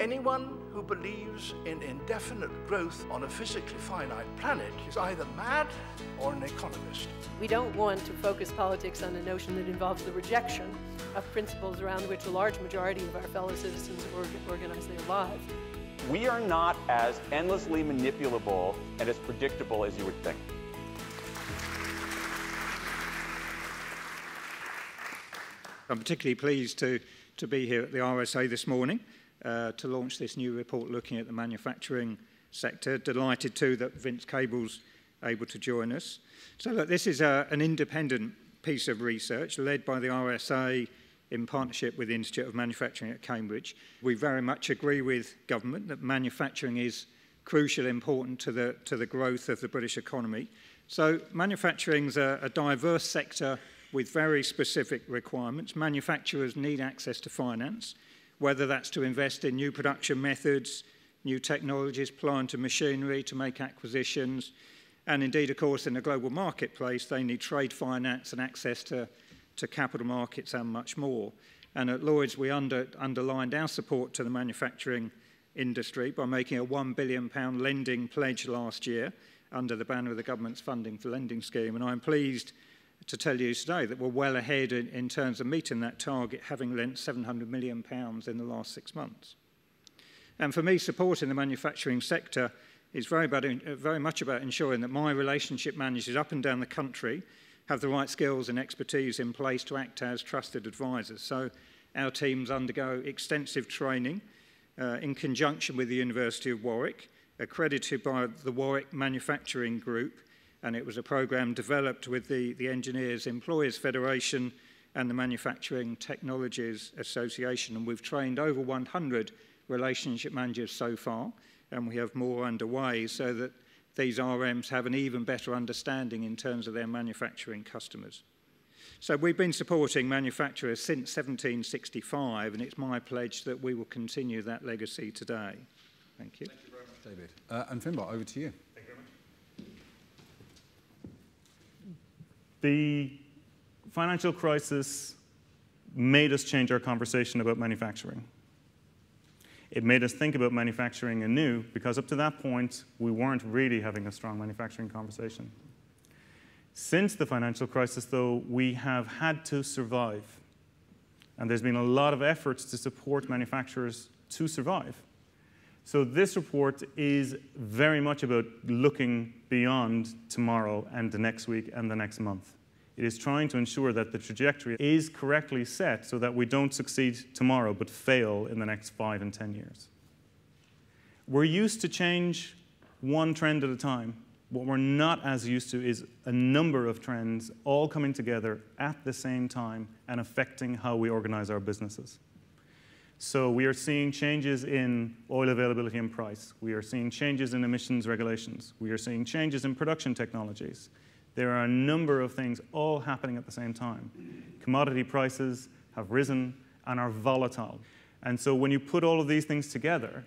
Anyone who believes in indefinite growth on a physically finite planet is either mad or an economist. We don't want to focus politics on a notion that involves the rejection of principles around which a large majority of our fellow citizens organize their lives. We are not as endlessly manipulable and as predictable as you would think. I'm particularly pleased to, to be here at the RSA this morning uh, to launch this new report looking at the manufacturing sector. Delighted too that Vince Cable's able to join us. So look, this is a, an independent piece of research led by the RSA in partnership with the Institute of Manufacturing at Cambridge. We very much agree with government that manufacturing is crucially important to the, to the growth of the British economy. So manufacturing a, a diverse sector with very specific requirements. Manufacturers need access to finance, whether that's to invest in new production methods, new technologies, plant and machinery to make acquisitions, and indeed, of course, in the global marketplace, they need trade finance and access to, to capital markets and much more. And at Lloyds, we under, underlined our support to the manufacturing industry by making a £1 billion lending pledge last year under the banner of the government's funding for lending scheme. And I'm pleased to tell you today that we're well ahead in, in terms of meeting that target, having lent 700 million pounds in the last six months. And for me, supporting the manufacturing sector is very, about, very much about ensuring that my relationship managers up and down the country have the right skills and expertise in place to act as trusted advisors. So our teams undergo extensive training uh, in conjunction with the University of Warwick, accredited by the Warwick Manufacturing Group, and it was a program developed with the, the Engineers Employers Federation and the Manufacturing Technologies Association. And we've trained over 100 relationship managers so far, and we have more underway so that these RMs have an even better understanding in terms of their manufacturing customers. So we've been supporting manufacturers since 1765, and it's my pledge that we will continue that legacy today. Thank you. Thank you very much, David. Uh, and Finbarr, over to you. The financial crisis made us change our conversation about manufacturing. It made us think about manufacturing anew because up to that point, we weren't really having a strong manufacturing conversation. Since the financial crisis, though, we have had to survive. And there's been a lot of efforts to support manufacturers to survive. So this report is very much about looking beyond tomorrow and the next week and the next month. It is trying to ensure that the trajectory is correctly set so that we don't succeed tomorrow but fail in the next five and 10 years. We're used to change one trend at a time. What we're not as used to is a number of trends all coming together at the same time and affecting how we organize our businesses. So we are seeing changes in oil availability and price. We are seeing changes in emissions regulations. We are seeing changes in production technologies. There are a number of things all happening at the same time. Commodity prices have risen and are volatile. And so when you put all of these things together,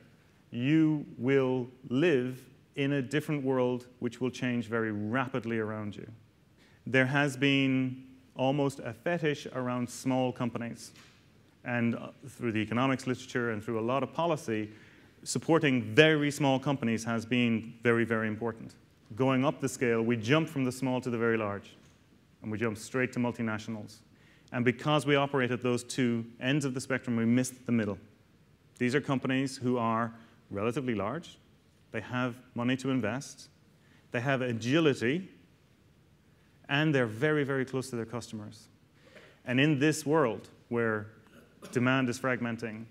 you will live in a different world which will change very rapidly around you. There has been almost a fetish around small companies and uh, through the economics literature and through a lot of policy, supporting very small companies has been very, very important. Going up the scale, we jump from the small to the very large, and we jump straight to multinationals. And because we operate at those two ends of the spectrum, we missed the middle. These are companies who are relatively large, they have money to invest, they have agility, and they're very, very close to their customers. And in this world where demand is fragmenting.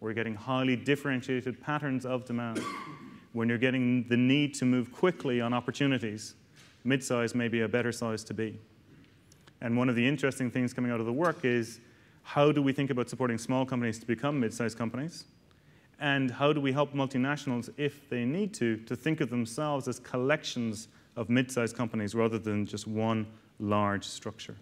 We're getting highly differentiated patterns of demand. when you're getting the need to move quickly on opportunities, mid-size may be a better size to be. And one of the interesting things coming out of the work is how do we think about supporting small companies to become mid-sized companies? And how do we help multinationals, if they need to, to think of themselves as collections of mid-sized companies rather than just one large structure?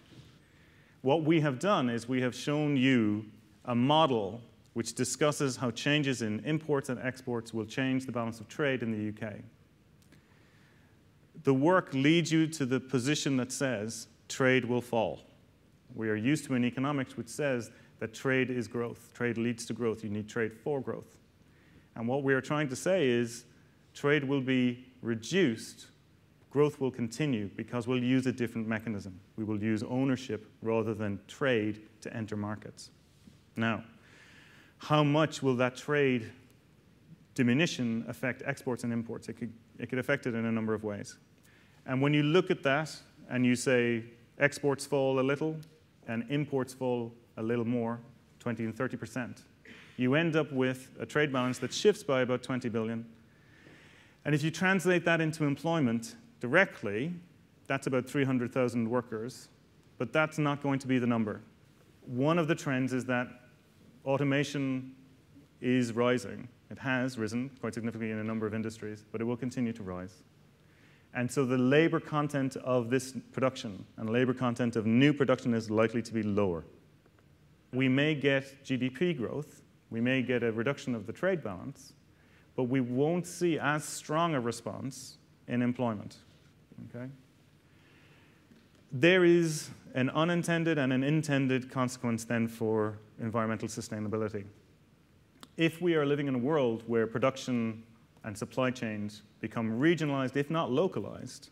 What we have done is we have shown you a model which discusses how changes in imports and exports will change the balance of trade in the UK. The work leads you to the position that says trade will fall. We are used to an economics which says that trade is growth. Trade leads to growth. You need trade for growth. And what we are trying to say is trade will be reduced, growth will continue because we'll use a different mechanism. We will use ownership rather than trade to enter markets. Now, how much will that trade diminution affect exports and imports? It could, it could affect it in a number of ways. And when you look at that and you say exports fall a little and imports fall a little more, 20 and 30 percent, you end up with a trade balance that shifts by about 20 billion. And if you translate that into employment directly, that's about 300,000 workers, but that's not going to be the number. One of the trends is that automation is rising. It has risen quite significantly in a number of industries, but it will continue to rise. And so the labor content of this production and labor content of new production is likely to be lower. We may get GDP growth, we may get a reduction of the trade balance, but we won't see as strong a response in employment. Okay? There is an unintended and an intended consequence then for environmental sustainability. If we are living in a world where production and supply chains become regionalized, if not localized,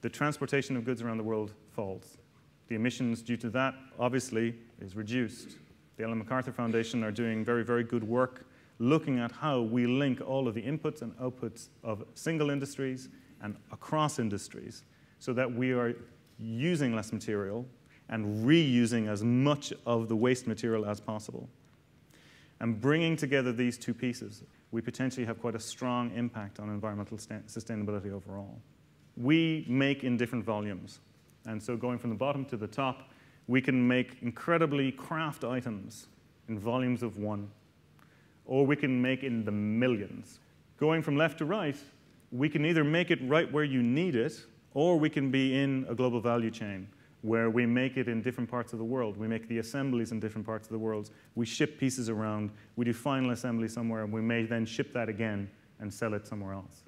the transportation of goods around the world falls. The emissions due to that, obviously, is reduced. The Ellen MacArthur Foundation are doing very, very good work looking at how we link all of the inputs and outputs of single industries and across industries so that we are using less material and reusing as much of the waste material as possible. And bringing together these two pieces, we potentially have quite a strong impact on environmental sustainability overall. We make in different volumes. And so going from the bottom to the top, we can make incredibly craft items in volumes of one, or we can make in the millions. Going from left to right, we can either make it right where you need it, or we can be in a global value chain where we make it in different parts of the world. We make the assemblies in different parts of the world. We ship pieces around. We do final assembly somewhere, and we may then ship that again and sell it somewhere else.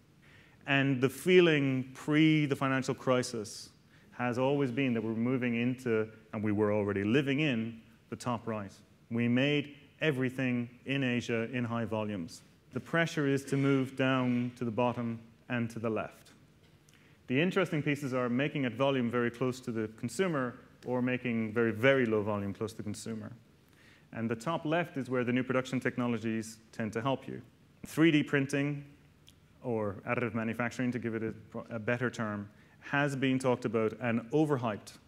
And the feeling pre the financial crisis has always been that we're moving into, and we were already living in, the top right. We made everything in Asia in high volumes. The pressure is to move down to the bottom and to the left. The interesting pieces are making at volume very close to the consumer or making very, very low volume close to the consumer. And the top left is where the new production technologies tend to help you. 3D printing, or additive manufacturing to give it a, a better term, has been talked about and overhyped,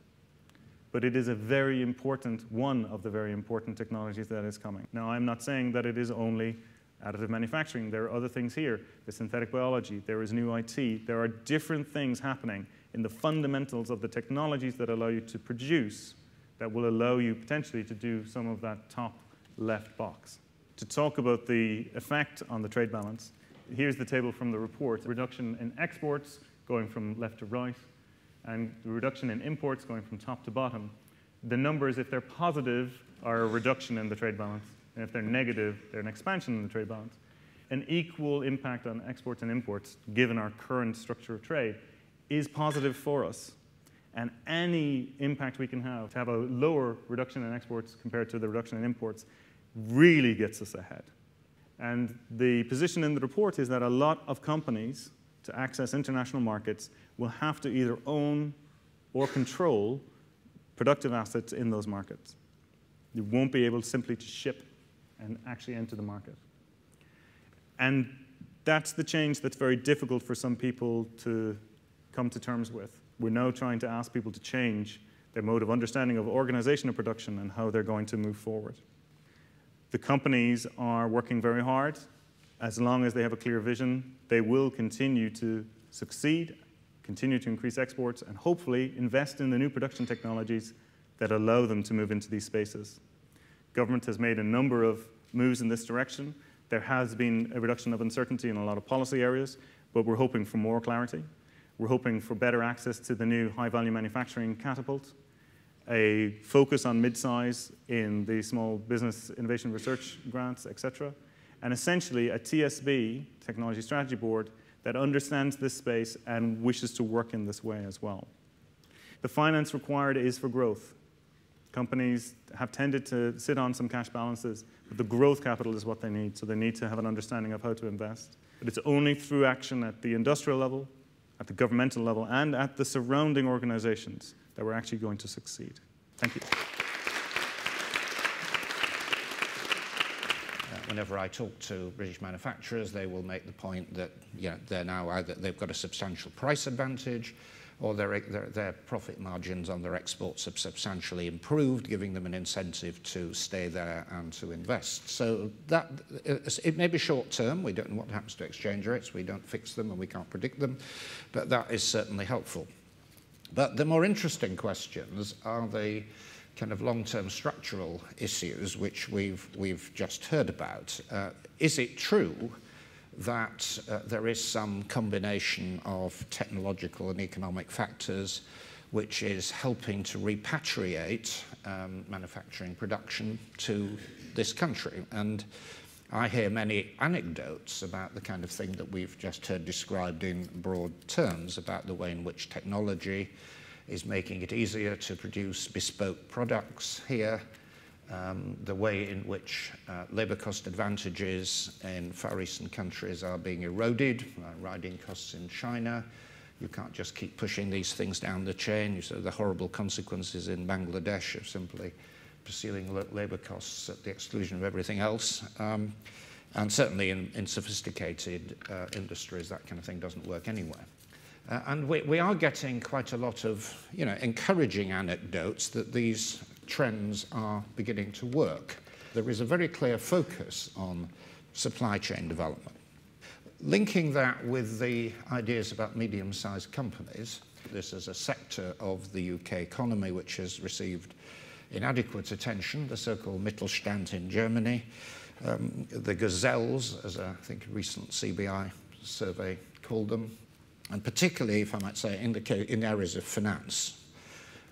but it is a very important, one of the very important technologies that is coming. Now, I'm not saying that it is only additive manufacturing. There are other things here. There's synthetic biology. There is new IT. There are different things happening in the fundamentals of the technologies that allow you to produce that will allow you potentially to do some of that top left box. To talk about the effect on the trade balance, here's the table from the report. Reduction in exports going from left to right, and the reduction in imports going from top to bottom. The numbers, if they're positive, are a reduction in the trade balance, and if they're negative, they're an expansion in the trade balance. An equal impact on exports and imports, given our current structure of trade, is positive for us. And any impact we can have to have a lower reduction in exports compared to the reduction in imports really gets us ahead. And the position in the report is that a lot of companies to access international markets will have to either own or control productive assets in those markets. You won't be able simply to ship and actually enter the market. And that's the change that's very difficult for some people to come to terms with. We're now trying to ask people to change their mode of understanding of organization production and how they're going to move forward. The companies are working very hard as long as they have a clear vision, they will continue to succeed, continue to increase exports, and hopefully invest in the new production technologies that allow them to move into these spaces. Government has made a number of moves in this direction. There has been a reduction of uncertainty in a lot of policy areas, but we're hoping for more clarity. We're hoping for better access to the new high-value manufacturing catapult, a focus on mid-size in the small business innovation research grants, et cetera, and essentially a TSB, Technology Strategy Board, that understands this space and wishes to work in this way as well. The finance required is for growth. Companies have tended to sit on some cash balances, but the growth capital is what they need. So they need to have an understanding of how to invest. But it's only through action at the industrial level, at the governmental level, and at the surrounding organizations that we're actually going to succeed. Thank you. Uh, whenever I talk to British manufacturers, they will make the point that you know, they're now either they've got a substantial price advantage or their, their, their, profit margins on their exports have substantially improved, giving them an incentive to stay there and to invest. So that it may be short term. We don't know what happens to exchange rates. We don't fix them and we can't predict them, but that is certainly helpful. But the more interesting questions are the kind of long-term structural issues which we've, we've just heard about. Uh, is it true that uh, there is some combination of technological and economic factors which is helping to repatriate um, manufacturing production to this country? And I hear many anecdotes about the kind of thing that we've just heard described in broad terms about the way in which technology is making it easier to produce bespoke products here, um, the way in which uh, labour cost advantages in Far Eastern countries are being eroded, uh, riding costs in China. You can't just keep pushing these things down the chain. You saw the horrible consequences in Bangladesh of simply pursuing labour costs at the exclusion of everything else. Um, and certainly in, in sophisticated uh, industries, that kind of thing doesn't work anywhere. Uh, and we, we are getting quite a lot of you know, encouraging anecdotes that these trends are beginning to work. There is a very clear focus on supply chain development. Linking that with the ideas about medium-sized companies, this is a sector of the UK economy which has received inadequate attention, the so-called Mittelstand in Germany, um, the gazelles, as I think a recent CBI survey called them, and particularly, if I might say, in, the, in areas of finance,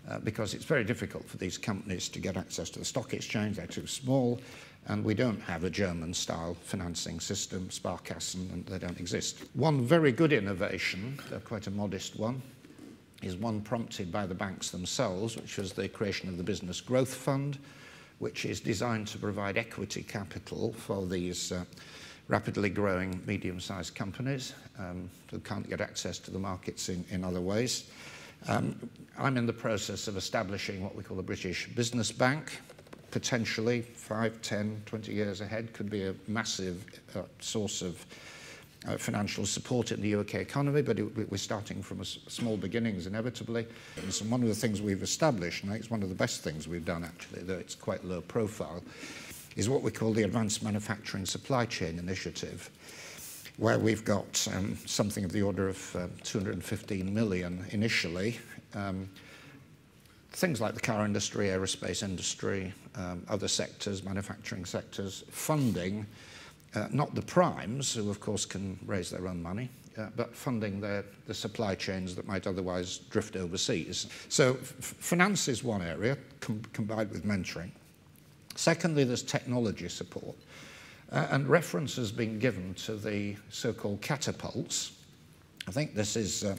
uh, because it's very difficult for these companies to get access to the stock exchange. They're too small, and we don't have a German-style financing system, Sparkassen, and they don't exist. One very good innovation, quite a modest one, is one prompted by the banks themselves, which was the creation of the Business Growth Fund, which is designed to provide equity capital for these uh, rapidly growing medium-sized companies um, who can't get access to the markets in, in other ways. Um, I'm in the process of establishing what we call a British Business Bank, potentially 5, 10, 20 years ahead, could be a massive uh, source of uh, financial support in the UK economy, but it, we're starting from small beginnings inevitably. And so one of the things we've established, and it's one of the best things we've done actually, though it's quite low profile, is what we call the Advanced Manufacturing Supply Chain Initiative, where we've got um, something of the order of um, 215 million initially. Um, things like the car industry, aerospace industry, um, other sectors, manufacturing sectors, funding uh, not the primes, who of course can raise their own money, uh, but funding their, the supply chains that might otherwise drift overseas. So finance is one area, com combined with mentoring. Secondly, there's technology support. Uh, and reference has been given to the so-called catapults. I think this is uh,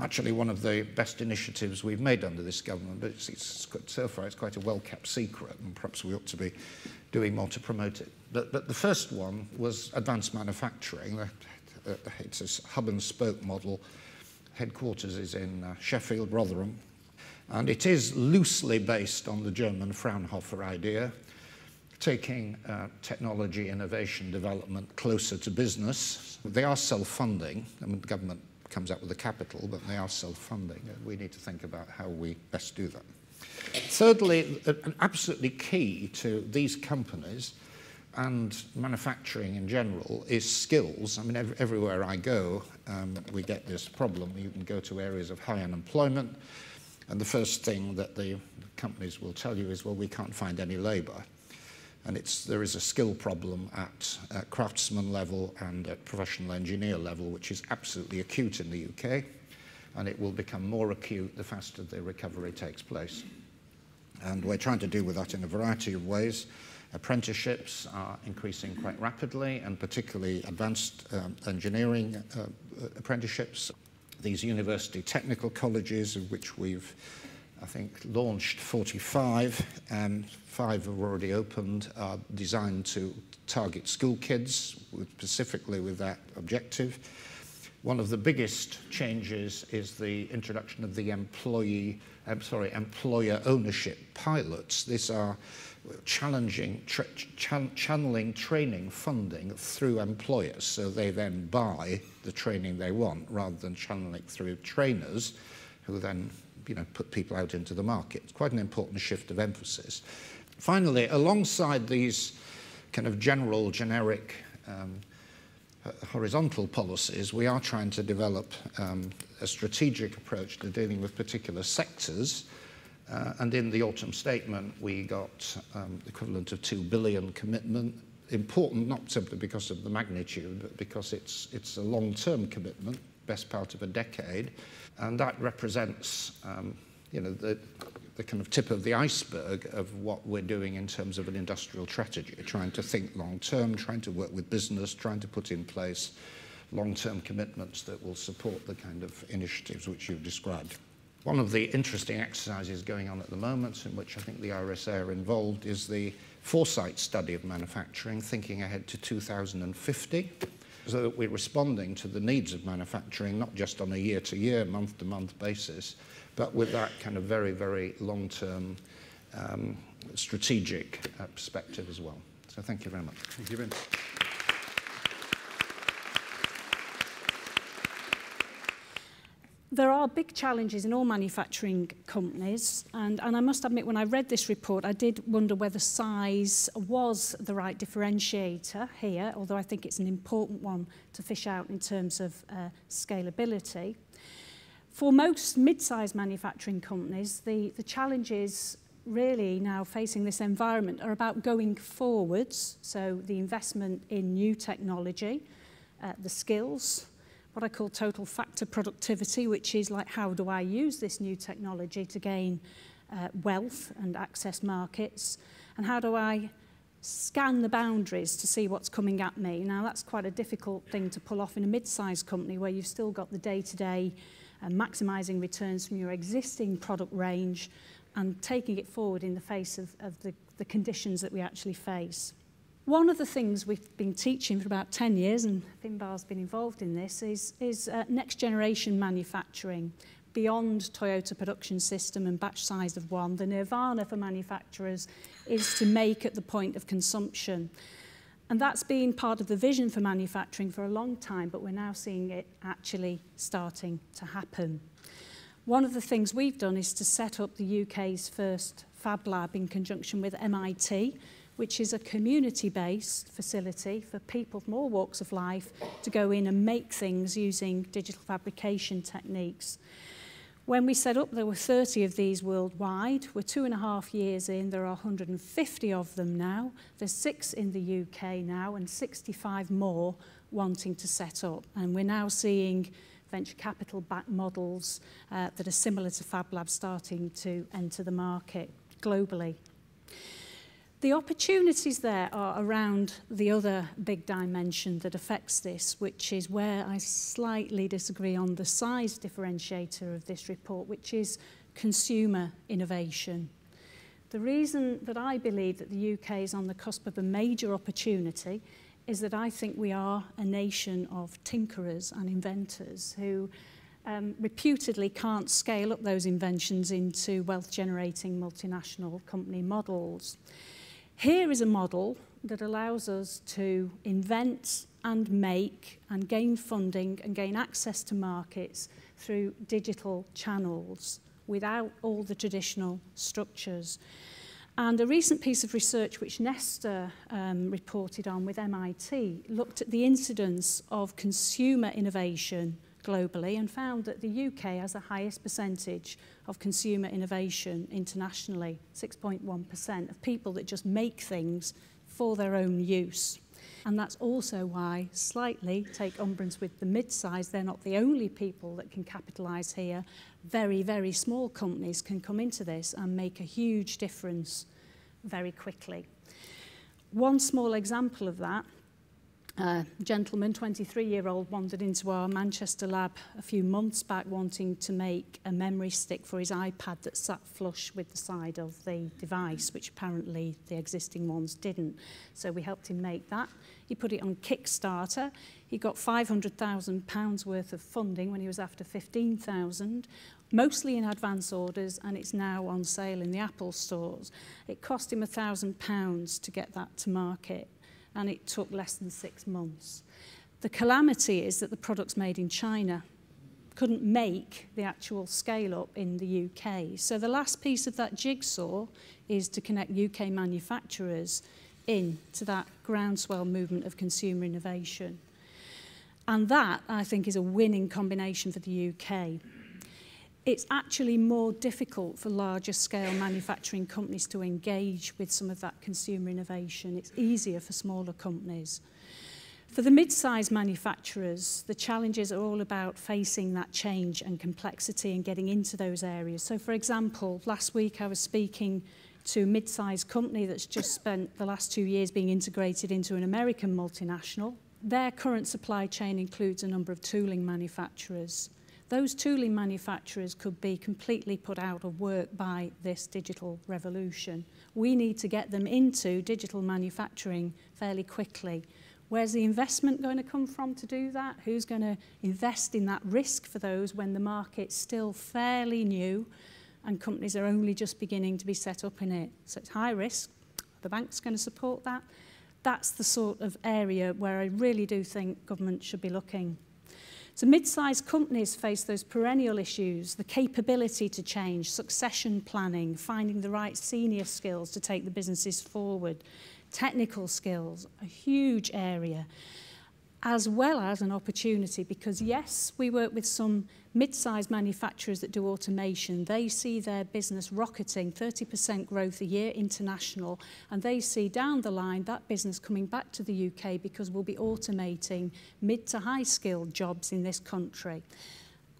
actually one of the best initiatives we've made under this government, but it's, it's quite, so far it's quite a well-kept secret, and perhaps we ought to be doing more to promote it. But, but the first one was advanced manufacturing. Uh, uh, it's a hub and spoke model. Headquarters is in uh, Sheffield, Rotherham, and it is loosely based on the German Fraunhofer idea, taking uh, technology, innovation, development closer to business. They are self-funding. I mean, the government comes up with the capital, but they are self-funding. We need to think about how we best do that. Thirdly, an absolutely key to these companies and manufacturing in general is skills. I mean, ev everywhere I go, um, we get this problem. You can go to areas of high unemployment, and the first thing that the companies will tell you is, well, we can't find any labour. And it's, there is a skill problem at, craftsman level and at professional engineer level, which is absolutely acute in the UK. And it will become more acute the faster the recovery takes place. And we're trying to deal with that in a variety of ways. Apprenticeships are increasing quite rapidly, and particularly advanced um, engineering uh, apprenticeships. These university technical colleges, of which we've I think, launched 45. Um, five have already opened, are designed to target school kids, with, specifically with that objective. One of the biggest changes is the introduction of the employee, I'm sorry, employer ownership pilots. These are challenging, tra channeling training funding through employers. So they then buy the training they want rather than channeling through trainers who then you know, put people out into the market. It's quite an important shift of emphasis. Finally, alongside these kind of general, generic um, horizontal policies, we are trying to develop um, a strategic approach to dealing with particular sectors uh, and in the autumn statement, we got um, the equivalent of 2 billion commitment. Important not simply because of the magnitude, but because it's, it's a long-term commitment, best part of a decade. And that represents, um, you know, the, the kind of tip of the iceberg of what we're doing in terms of an industrial strategy, trying to think long-term, trying to work with business, trying to put in place long-term commitments that will support the kind of initiatives which you've described. One of the interesting exercises going on at the moment, in which I think the RSA are involved, is the foresight study of manufacturing, thinking ahead to 2050, so that we're responding to the needs of manufacturing, not just on a year-to-year, month-to-month basis, but with that kind of very, very long-term um, strategic uh, perspective as well. So thank you very much. Thank you, Ben. there are big challenges in all manufacturing companies and, and I must admit when I read this report I did wonder whether size was the right differentiator here although I think it's an important one to fish out in terms of uh, scalability. For most mid-sized manufacturing companies the, the challenges really now facing this environment are about going forwards so the investment in new technology, uh, the skills what I call total factor productivity, which is like how do I use this new technology to gain uh, wealth and access markets, and how do I scan the boundaries to see what's coming at me. Now, that's quite a difficult thing to pull off in a mid-sized company where you've still got the day-to-day -day, uh, maximizing returns from your existing product range and taking it forward in the face of, of the, the conditions that we actually face. One of the things we've been teaching for about 10 years, and Finbar's been involved in this, is, is uh, next generation manufacturing beyond Toyota production system and batch size of one. The nirvana for manufacturers is to make at the point of consumption. And that's been part of the vision for manufacturing for a long time, but we're now seeing it actually starting to happen. One of the things we've done is to set up the UK's first Fab Lab in conjunction with MIT, which is a community-based facility for people from all walks of life to go in and make things using digital fabrication techniques. When we set up, there were 30 of these worldwide. We're two and a half years in. There are 150 of them now. There's six in the UK now and 65 more wanting to set up. And we're now seeing venture capital back models uh, that are similar to Fab Lab starting to enter the market globally. The opportunities there are around the other big dimension that affects this, which is where I slightly disagree on the size differentiator of this report, which is consumer innovation. The reason that I believe that the UK is on the cusp of a major opportunity is that I think we are a nation of tinkerers and inventors who um, reputedly can't scale up those inventions into wealth generating multinational company models. Here is a model that allows us to invent and make and gain funding and gain access to markets through digital channels without all the traditional structures. And a recent piece of research which Nesta um, reported on with MIT looked at the incidence of consumer innovation globally and found that the UK has the highest percentage of consumer innovation internationally, 6.1% of people that just make things for their own use. And that's also why, slightly, take umbrance with the mid-size, they're not the only people that can capitalise here. Very, very small companies can come into this and make a huge difference very quickly. One small example of that A gentleman, 23-year-old, wandered into our Manchester lab a few months back wanting to make a memory stick for his iPad that sat flush with the side of the device, which apparently the existing ones didn't. So we helped him make that. He put it on Kickstarter. He got £500,000 worth of funding when he was after 15,000 mostly in advance orders and it's now on sale in the Apple stores. It cost him £1,000 to get that to market and it took less than six months. The calamity is that the product's made in China couldn't make the actual scale up in the UK. So the last piece of that jigsaw is to connect UK manufacturers in to that groundswell movement of consumer innovation. And that, I think, is a winning combination for the UK it's actually more difficult for larger scale manufacturing companies to engage with some of that consumer innovation. It's easier for smaller companies. For the mid-sized manufacturers, the challenges are all about facing that change and complexity and getting into those areas. So for example, last week I was speaking to a mid-sized company that's just spent the last two years being integrated into an American multinational. Their current supply chain includes a number of tooling manufacturers those tooling manufacturers could be completely put out of work by this digital revolution. We need to get them into digital manufacturing fairly quickly. Where's the investment going to come from to do that? Who's going to invest in that risk for those when the market's still fairly new and companies are only just beginning to be set up in it? So it's high risk. The bank's going to support that. That's the sort of area where I really do think government should be looking So mid-sized companies face those perennial issues, the capability to change, succession planning, finding the right senior skills to take the businesses forward, technical skills, a huge area as well as an opportunity because yes, we work with some mid-sized manufacturers that do automation. They see their business rocketing 30% growth a year international and they see down the line that business coming back to the UK because we'll be automating mid to high skilled jobs in this country.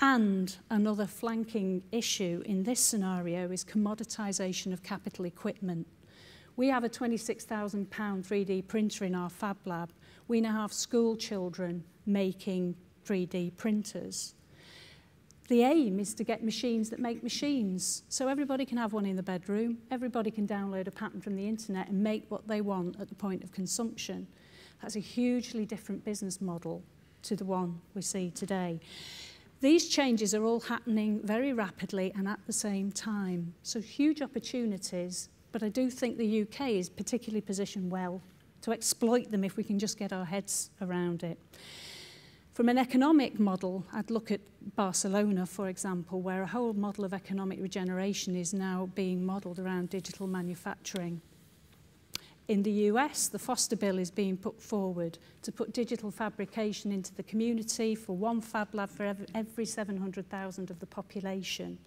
And another flanking issue in this scenario is commoditisation of capital equipment. We have a 26,000 pound 3D printer in our fab lab we now have school children making 3D printers. The aim is to get machines that make machines. So everybody can have one in the bedroom, everybody can download a pattern from the internet and make what they want at the point of consumption. That's a hugely different business model to the one we see today. These changes are all happening very rapidly and at the same time. So huge opportunities, but I do think the UK is particularly positioned well to exploit them if we can just get our heads around it. From an economic model, I'd look at Barcelona, for example, where a whole model of economic regeneration is now being modelled around digital manufacturing. In the US, the Foster Bill is being put forward to put digital fabrication into the community for one fab lab for every 700,000 of the population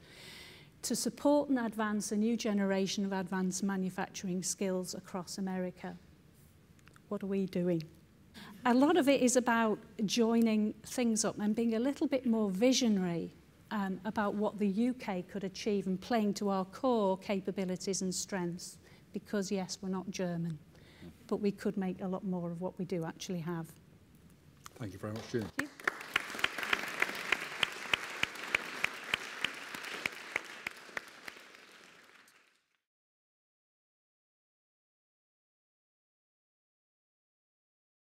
to support and advance a new generation of advanced manufacturing skills across America. What are we doing? A lot of it is about joining things up and being a little bit more visionary um, about what the UK could achieve and playing to our core capabilities and strengths. Because, yes, we're not German, but we could make a lot more of what we do actually have. Thank you very much, June.